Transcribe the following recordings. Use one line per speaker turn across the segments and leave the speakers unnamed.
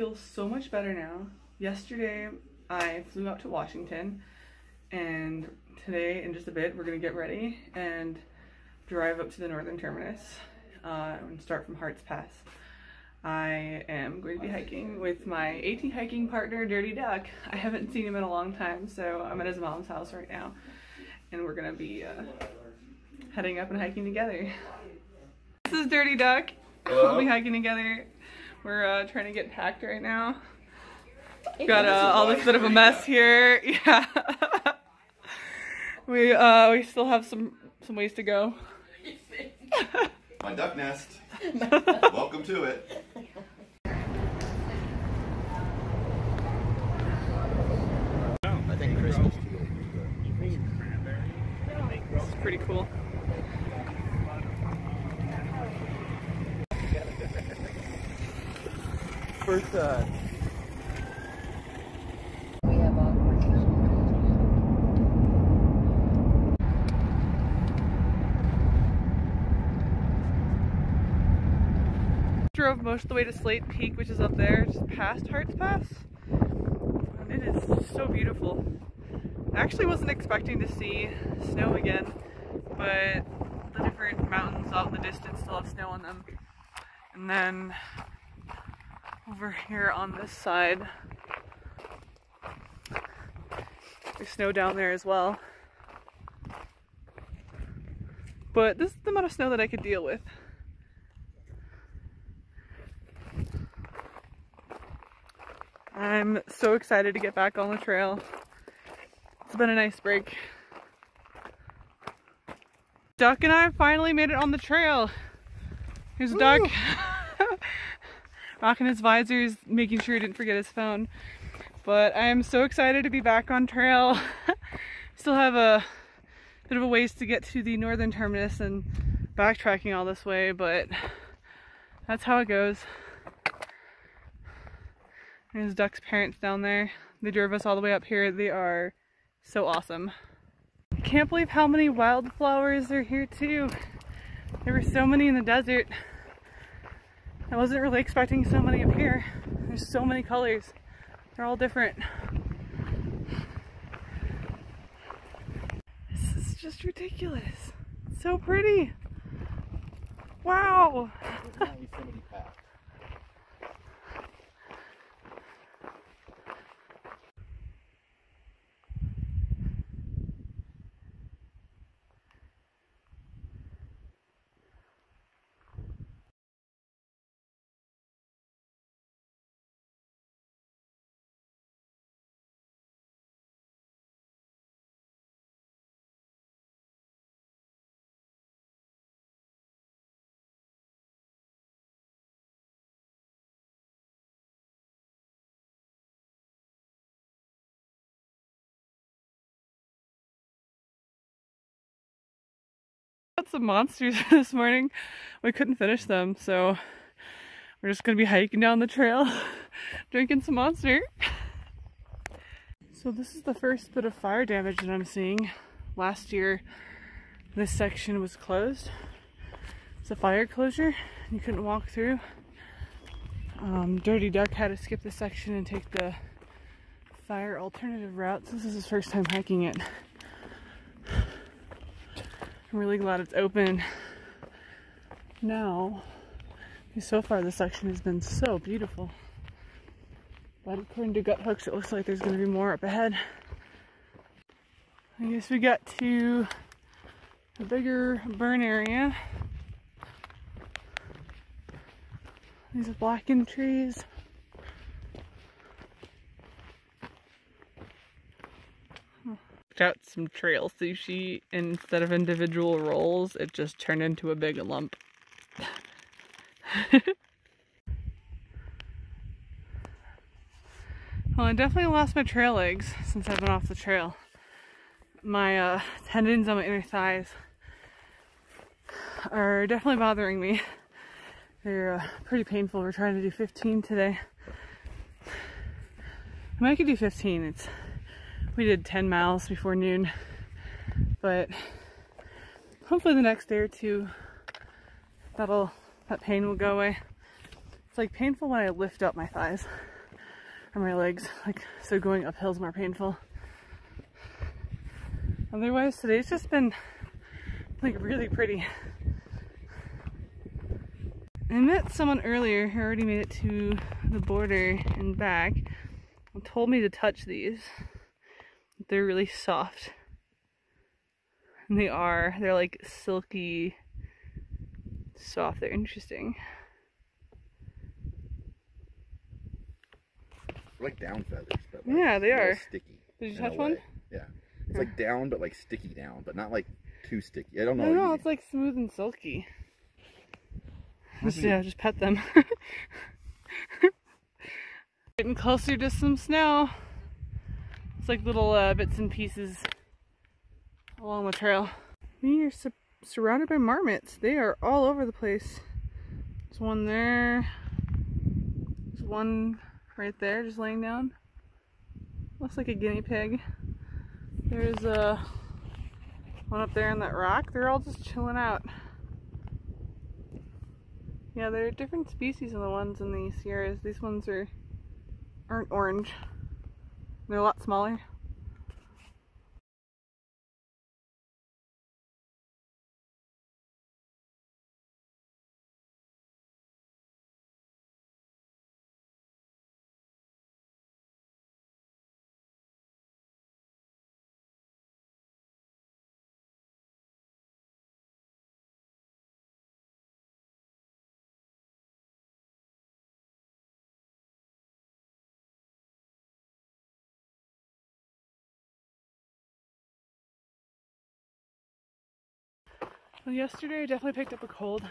feel so much better now. Yesterday I flew out to Washington and today in just a bit we're gonna get ready and drive up to the northern terminus uh, and start from Harts Pass. I am going to be hiking with my AT hiking partner Dirty Duck. I haven't seen him in a long time so I'm at his mom's house right now and we're gonna be uh, heading up and hiking together. This is Dirty Duck. We'll be hiking together. We're uh, trying to get packed right now. Got uh, all this bit of a mess here. Yeah. we uh, we still have some some ways to go.
My duck nest. Welcome to it.
I think Christmas
It's pretty cool.
Awkward.
Drove most of the way to Slate Peak, which is up there, just past Harts Pass. It is so beautiful. I actually wasn't expecting to see snow again, but the different mountains out in the distance still have snow on them. And then over here on this side, there's snow down there as well. But this is the amount of snow that I could deal with. I'm so excited to get back on the trail. It's been a nice break. Duck and I finally made it on the trail. Here's Duck. Rocking his visors, making sure he didn't forget his phone. But I'm so excited to be back on trail. Still have a bit of a ways to get to the northern terminus and backtracking all this way, but that's how it goes. There's Duck's parents down there. They drove us all the way up here. They are so awesome. I can't believe how many wildflowers are here too. There were so many in the desert. I wasn't really expecting so many up here. There's so many colors. They're all different. This is just ridiculous. So pretty. Wow. Some monsters this morning. We couldn't finish them, so we're just gonna be hiking down the trail, drinking some monster. So this is the first bit of fire damage that I'm seeing. Last year, this section was closed. It's a fire closure. You couldn't walk through. Um, Dirty Duck had to skip this section and take the fire alternative route. This is his first time hiking it. I'm really glad it's open now. So far, this section has been so beautiful. But according to Guthooks, it looks like there's going to be more up ahead. I guess we got to a bigger burn area. These are blackened trees. Out some trail sushi instead of individual rolls it just turned into a big lump. Well I definitely lost my trail legs since I've been off the trail. My uh, tendons on my inner thighs are definitely bothering me. They're uh, pretty painful. We're trying to do 15 today. I might could do 15 it's we did 10 miles before noon, but hopefully the next day or two, that'll, that pain will go away. It's like painful when I lift up my thighs. or my legs. Like, so going uphill is more painful. Otherwise, today's just been like really pretty. I met someone earlier who already made it to the border and back and told me to touch these. They're really soft. And they are. They're like silky soft. They're interesting.
They're like down feathers, but like
Yeah, they are.
sticky.
Did you touch one?
Yeah. It's like down, but like sticky down, but not like too sticky. I don't know.
No, it's like smooth and silky. Just, yeah, just pet them. Getting closer to some snow. It's like little uh, bits and pieces along the trail. We are su surrounded by marmots. They are all over the place. There's one there. There's one right there just laying down. Looks like a guinea pig. There's a one up there on that rock. They're all just chilling out. Yeah, there are different species of the ones in the Sierras. These ones are aren't orange. They're a lot smaller. Yesterday I definitely picked up a cold.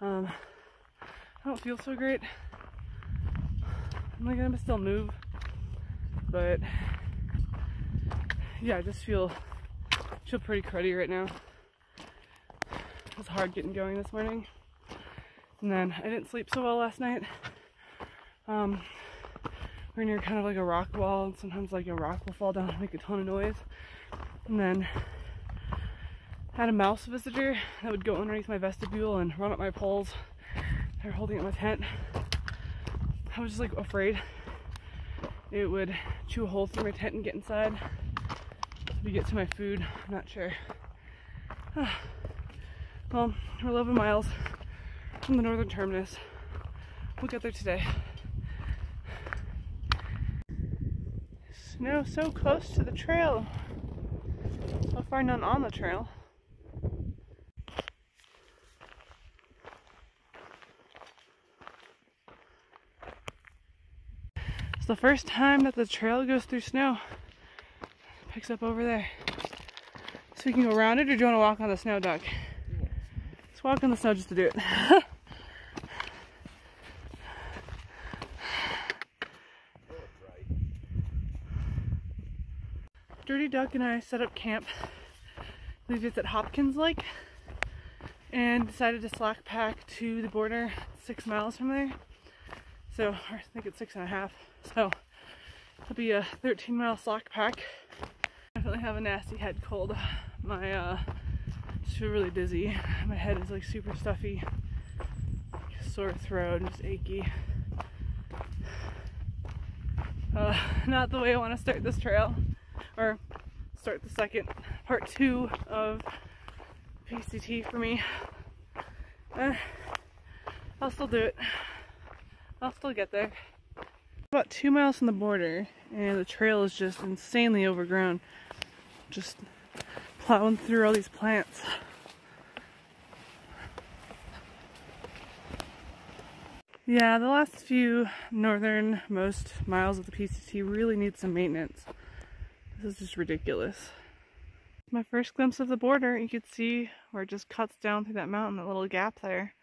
Um, I don't feel so great. I'm like gonna still move, but yeah, I just feel feel pretty cruddy right now. It was hard getting going this morning, and then I didn't sleep so well last night. Um, we're near kind of like a rock wall, and sometimes like a rock will fall down and make a ton of noise, and then had a mouse visitor that would go underneath my vestibule and run up my poles. They were holding up my tent. I was just like afraid it would chew a hole through my tent and get inside. To get to my food, I'm not sure. well, we're 11 miles from the northern terminus. We'll get there today. Snow so close to the trail. So far, none on the trail. It's the first time that the trail goes through snow. Picks up over there. So we can go around it, or do you want to walk on the snow, Doc? Let's walk on the snow just to do it. Dirty Duck and I set up camp. Believe it's at Hopkins Lake. And decided to slack pack to the border six miles from there. So, I think it's six and a half. So, it'll be a 13 mile slack pack. Definitely have a nasty head cold. My, uh, just feel really dizzy. My head is like super stuffy. Sore throat just achy. Uh, not the way I want to start this trail. Or start the second part two of PCT for me. Uh, I'll still do it. I'll still get there. About two miles from the border, and the trail is just insanely overgrown. Just plowing through all these plants. Yeah, the last few northernmost miles of the PCT really need some maintenance. This is just ridiculous. My first glimpse of the border, you could see where it just cuts down through that mountain, that little gap there.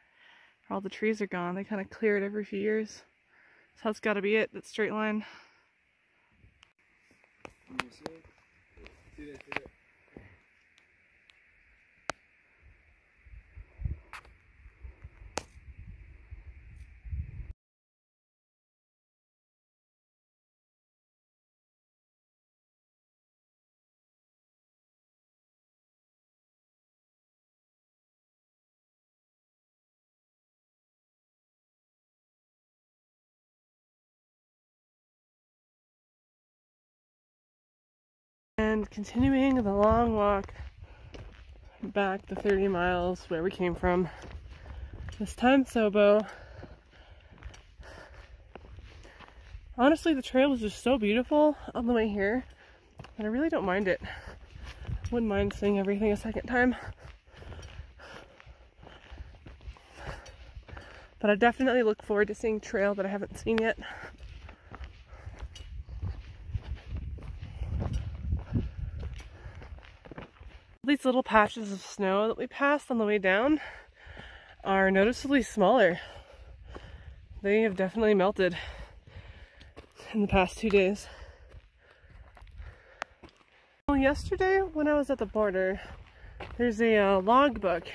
All the trees are gone. They kind of clear it every few years. So that's got to be it, that straight line. And continuing the long walk back the 30 miles where we came from. This time Sobo. Honestly, the trail was just so beautiful on the way here and I really don't mind it. Wouldn't mind seeing everything a second time. But I definitely look forward to seeing trail that I haven't seen yet. These little patches of snow that we passed on the way down are noticeably smaller. They have definitely melted in the past two days. Well, yesterday when I was at the border, there's a uh, log book.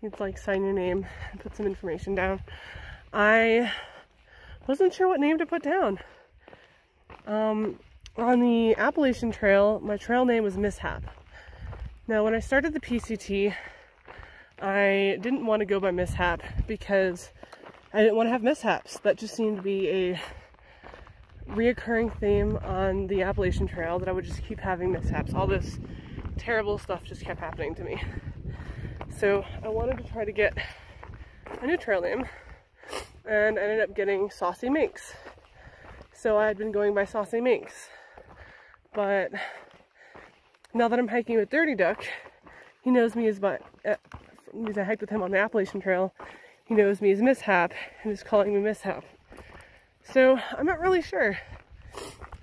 It's like sign your name and put some information down. I wasn't sure what name to put down. Um, on the Appalachian Trail, my trail name was Mishap. Now, when I started the PCT, I didn't want to go by Mishap because I didn't want to have mishaps. That just seemed to be a reoccurring theme on the Appalachian Trail that I would just keep having mishaps. All this terrible stuff just kept happening to me. So I wanted to try to get a new trail name and ended up getting Saucy Minx. So I had been going by Saucy Minx. But now that I'm hiking with Dirty Duck, he knows me as but uh, because I hiked with him on the Appalachian Trail, he knows me as Mishap and is calling me Mishap. So I'm not really sure.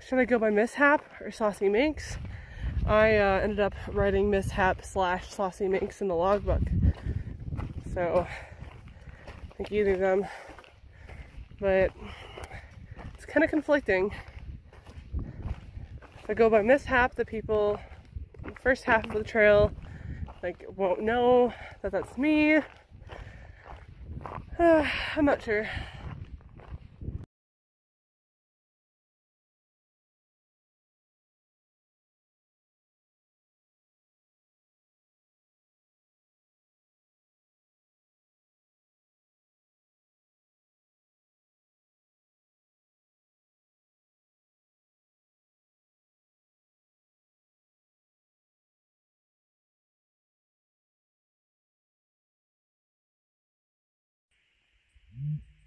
Should I go by Mishap or Saucy Minx? I uh, ended up writing Mishap slash Saucy Minx in the logbook. So I think either of them. But it's kind of conflicting. If I go by Mishap, the people first half of the trail like won't know that that's me. I'm not sure. Mm-hmm.